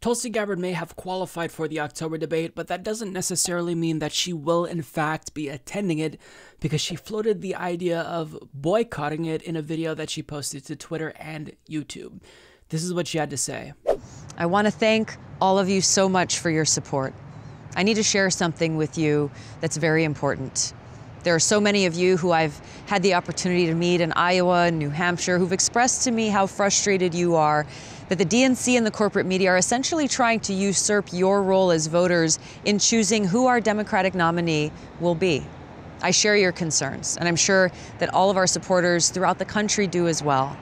Tulsi Gabbard may have qualified for the October debate, but that doesn't necessarily mean that she will, in fact, be attending it because she floated the idea of boycotting it in a video that she posted to Twitter and YouTube. This is what she had to say. I want to thank all of you so much for your support. I need to share something with you that's very important. There are so many of you who I've had the opportunity to meet in Iowa and New Hampshire who've expressed to me how frustrated you are that the DNC and the corporate media are essentially trying to usurp your role as voters in choosing who our Democratic nominee will be. I share your concerns, and I'm sure that all of our supporters throughout the country do as well.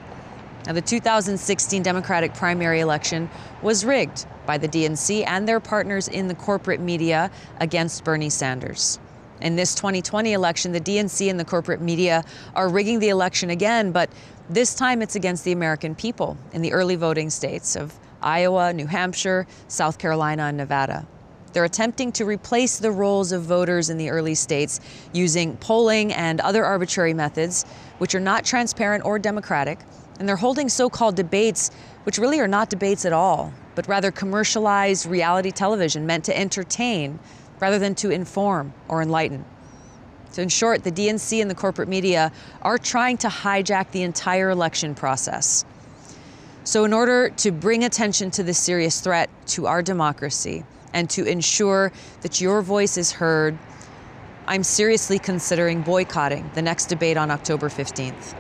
Now, the 2016 Democratic primary election was rigged by the DNC and their partners in the corporate media against Bernie Sanders. In this 2020 election, the DNC and the corporate media are rigging the election again, but this time it's against the American people in the early voting states of Iowa, New Hampshire, South Carolina, and Nevada. They're attempting to replace the roles of voters in the early states using polling and other arbitrary methods, which are not transparent or democratic. And they're holding so called debates, which really are not debates at all, but rather commercialized reality television meant to entertain rather than to inform or enlighten. So, in short, the DNC and the corporate media are trying to hijack the entire election process. So, in order to bring attention to this serious threat to our democracy and to ensure that your voice is heard, I'm seriously considering boycotting the next debate on October 15th.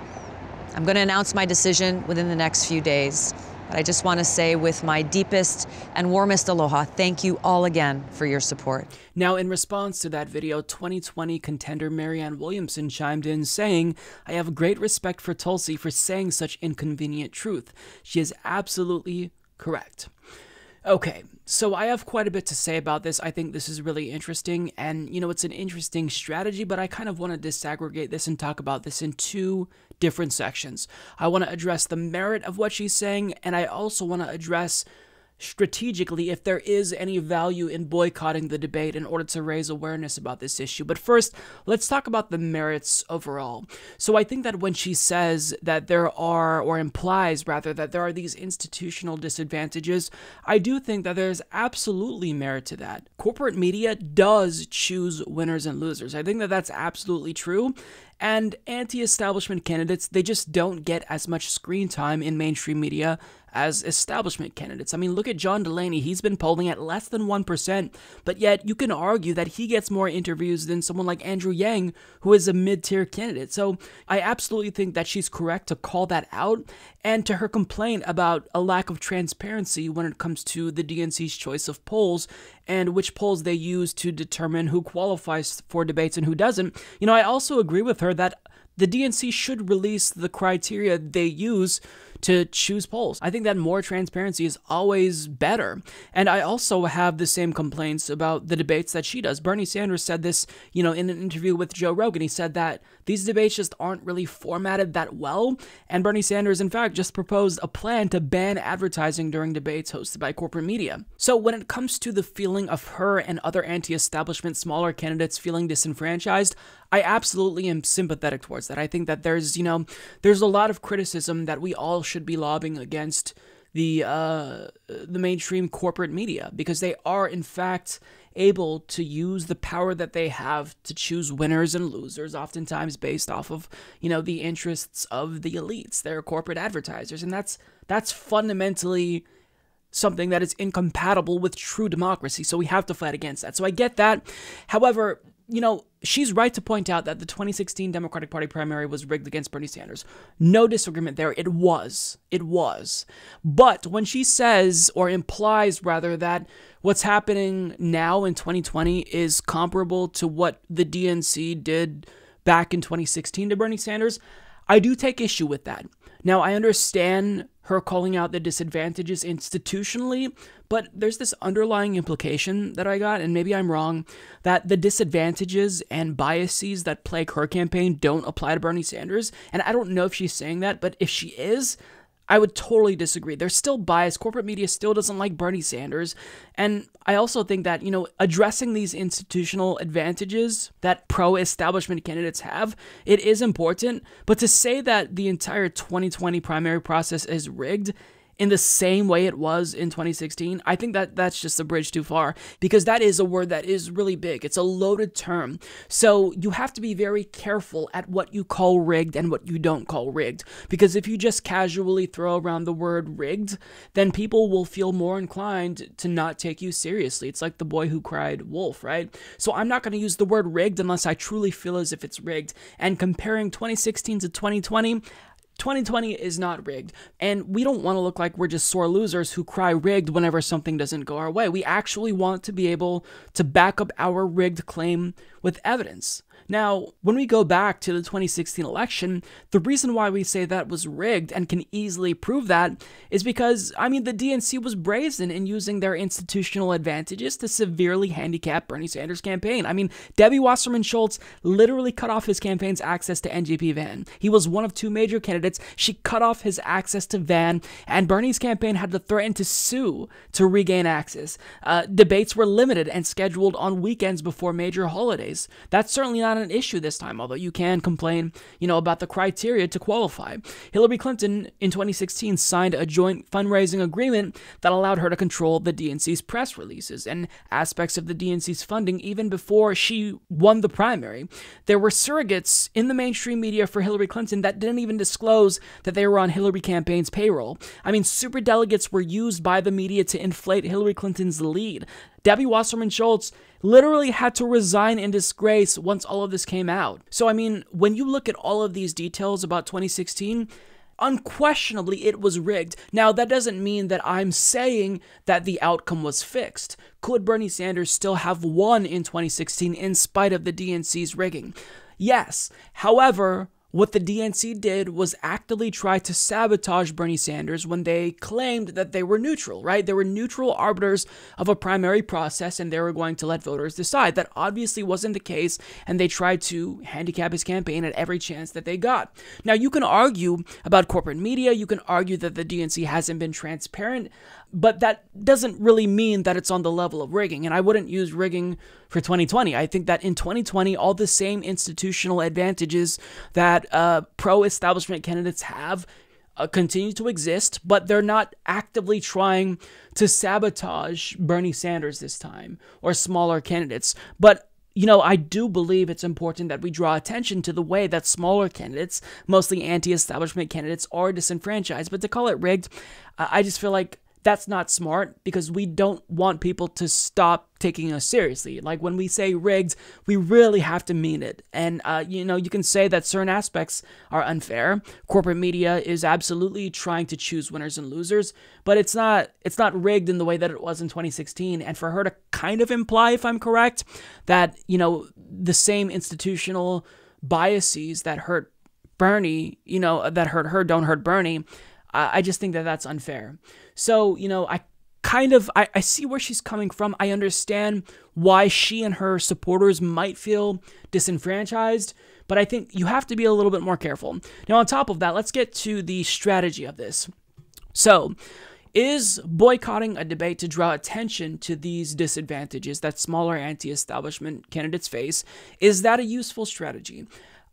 I'm going to announce my decision within the next few days. But I just want to say, with my deepest and warmest aloha, thank you all again for your support. Now, in response to that video, 2020 contender Marianne Williamson chimed in saying, I have great respect for Tulsi for saying such inconvenient truth. She is absolutely correct. Okay, so I have quite a bit to say about this. I think this is really interesting, and you know, it's an interesting strategy, but I kind of want to disaggregate this and talk about this in two different sections. I want to address the merit of what she's saying, and I also want to address strategically if there is any value in boycotting the debate in order to raise awareness about this issue. But first, let's talk about the merits overall. So I think that when she says that there are, or implies rather, that there are these institutional disadvantages, I do think that there's absolutely merit to that. Corporate media does choose winners and losers. I think that that's absolutely true. And anti establishment candidates, they just don't get as much screen time in mainstream media as establishment candidates. I mean, look at John Delaney. He's been polling at less than 1%, but yet you can argue that he gets more interviews than someone like Andrew Yang, who is a mid tier candidate. So I absolutely think that she's correct to call that out and to her complaint about a lack of transparency when it comes to the DNC's choice of polls and which polls they use to determine who qualifies for debates and who doesn't. You know, I also agree with her that the DNC should release the criteria they use to choose polls. I think that more transparency is always better. And I also have the same complaints about the debates that she does. Bernie Sanders said this, you know, in an interview with Joe Rogan. He said that these debates just aren't really formatted that well. And Bernie Sanders, in fact, just proposed a plan to ban advertising during debates hosted by corporate media. So when it comes to the feeling of her and other anti establishment smaller candidates feeling disenfranchised, I absolutely am sympathetic towards that. I think that there's, you know, there's a lot of criticism that we all should be lobbying against the uh, the mainstream corporate media because they are in fact able to use the power that they have to choose winners and losers oftentimes based off of you know the interests of the elites their corporate advertisers. And that's that's fundamentally something that is incompatible with true democracy. So we have to fight against that. So i get that. However you know, she's right to point out that the 2016 Democratic Party primary was rigged against Bernie Sanders. No disagreement there. It was. It was. But when she says, or implies rather, that what's happening now in 2020 is comparable to what the DNC did back in 2016 to Bernie Sanders, I do take issue with that. Now, I understand her calling out the disadvantages institutionally, but there's this underlying implication that I got, and maybe I'm wrong, that the disadvantages and biases that plague her campaign don't apply to Bernie Sanders. And I don't know if she's saying that, but if she is, I would totally disagree. There's still bias. Corporate media still doesn't like Bernie Sanders. And I also think that, you know, addressing these institutional advantages that pro establishment candidates have, it is important. But to say that the entire 2020 primary process is rigged in the same way it was in 2016, I think that that's just a bridge too far because that is a word that is really big. It's a loaded term. So you have to be very careful at what you call rigged and what you don't call rigged because if you just casually throw around the word rigged, then people will feel more inclined to not take you seriously. It's like the boy who cried wolf, right? So I'm not going to use the word rigged unless I truly feel as if it's rigged. And comparing 2016 to 2020, 2020 is not rigged, and we don't want to look like we're just sore losers who cry rigged whenever something doesn't go our way. We actually want to be able to back up our rigged claim with evidence. Now, when we go back to the 2016 election, the reason why we say that was rigged and can easily prove that is because, I mean, the DNC was brazen in using their institutional advantages to severely handicap Bernie Sanders' campaign. I mean, Debbie Wasserman Schultz literally cut off his campaign's access to NGP Van. He was one of two major candidates. She cut off his access to Van, and Bernie's campaign had to threaten to sue to regain access. Uh, debates were limited and scheduled on weekends before major holidays. That's certainly not an issue this time, although you can complain, you know, about the criteria to qualify. Hillary Clinton in 2016 signed a joint fundraising agreement that allowed her to control the DNC's press releases and aspects of the DNC's funding even before she won the primary. There were surrogates in the mainstream media for Hillary Clinton that didn't even disclose that they were on Hillary campaign's payroll. I mean, super delegates were used by the media to inflate Hillary Clinton's lead. Debbie Wasserman Schultz literally had to resign in disgrace once all of this came out. So, I mean, when you look at all of these details about 2016, unquestionably it was rigged. Now, that doesn't mean that I'm saying that the outcome was fixed. Could Bernie Sanders still have won in 2016 in spite of the DNC's rigging? Yes. However, what the DNC did was actively try to sabotage Bernie Sanders when they claimed that they were neutral, right? They were neutral arbiters of a primary process and they were going to let voters decide. That obviously wasn't the case, and they tried to handicap his campaign at every chance that they got. Now, you can argue about corporate media, you can argue that the DNC hasn't been transparent but that doesn't really mean that it's on the level of rigging. And I wouldn't use rigging for 2020. I think that in 2020, all the same institutional advantages that uh, pro establishment candidates have uh, continue to exist, but they're not actively trying to sabotage Bernie Sanders this time or smaller candidates. But you know, I do believe it's important that we draw attention to the way that smaller candidates, mostly anti establishment candidates, are disenfranchised. But to call it rigged, I just feel like that's not smart because we don't want people to stop taking us seriously. Like when we say rigged, we really have to mean it. And, uh, you know, you can say that certain aspects are unfair. Corporate media is absolutely trying to choose winners and losers, but it's not, it's not rigged in the way that it was in 2016. And for her to kind of imply, if I'm correct, that, you know, the same institutional biases that hurt Bernie, you know, that hurt her don't hurt Bernie. I just think that that's unfair. So, you know, I kind of I, I see where she's coming from. I understand why she and her supporters might feel disenfranchised, but I think you have to be a little bit more careful. Now, on top of that, let's get to the strategy of this. So, is boycotting a debate to draw attention to these disadvantages that smaller anti establishment candidates face? Is that a useful strategy?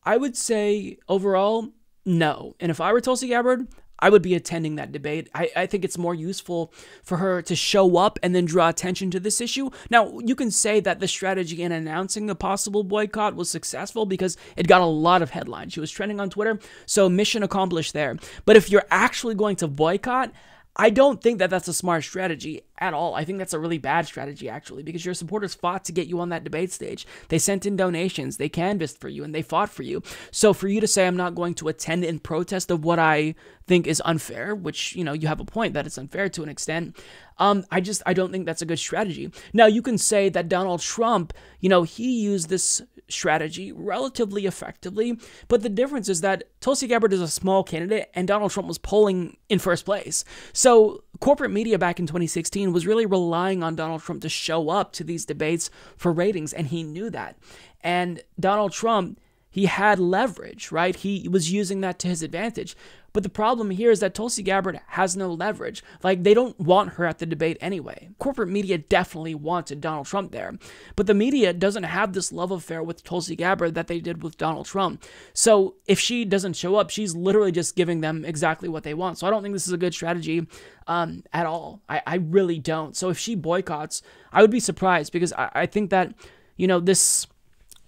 I would say overall, no. And if I were Tulsi Gabbard, I would be attending that debate. I, I think it's more useful for her to show up and then draw attention to this issue. Now, you can say that the strategy in announcing a possible boycott was successful because it got a lot of headlines. She was trending on Twitter, so mission accomplished there. But if you're actually going to boycott, I don't think that that's a smart strategy at all. I think that's a really bad strategy, actually, because your supporters fought to get you on that debate stage. They sent in donations, they canvassed for you, and they fought for you. So for you to say I'm not going to attend in protest of what I think is unfair, which, you know, you have a point that it's unfair to an extent, um, I just, I don't think that's a good strategy. Now, you can say that Donald Trump, you know, he used this strategy relatively effectively. But the difference is that Tulsi Gabbard is a small candidate and Donald Trump was polling in first place. So corporate media back in 2016 was really relying on Donald Trump to show up to these debates for ratings, and he knew that. And Donald Trump he had leverage, right? He was using that to his advantage. But the problem here is that Tulsi Gabbard has no leverage. Like, they don't want her at the debate anyway. Corporate media definitely wanted Donald Trump there. But the media doesn't have this love affair with Tulsi Gabbard that they did with Donald Trump. So if she doesn't show up, she's literally just giving them exactly what they want. So I don't think this is a good strategy um, at all. I, I really don't. So if she boycotts, I would be surprised because I, I think that, you know, this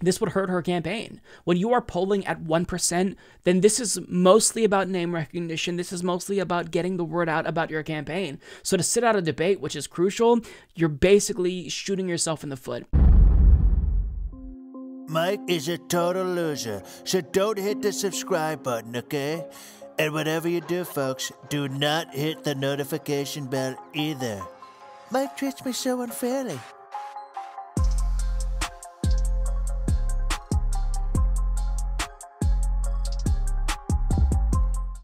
this would hurt her campaign. When you are polling at 1%, then this is mostly about name recognition. This is mostly about getting the word out about your campaign. So to sit out a debate, which is crucial, you're basically shooting yourself in the foot. Mike is a total loser, so don't hit the subscribe button, okay? And whatever you do, folks, do not hit the notification bell either. Mike treats me so unfairly.